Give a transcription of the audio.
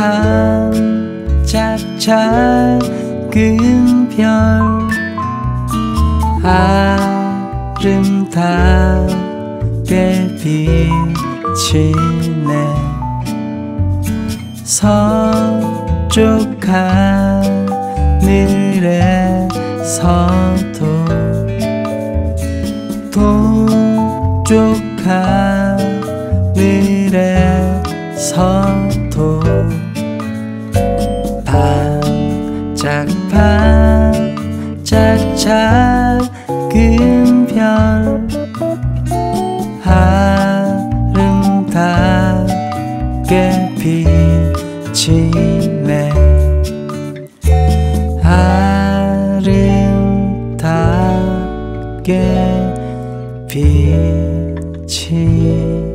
반짝반짝 작은 별 아름답게 비치네. 서쪽 하늘에 서도 동쪽 하늘에서도 반짝반짝 작은 별 아름답게 비치 네 아름답게 비치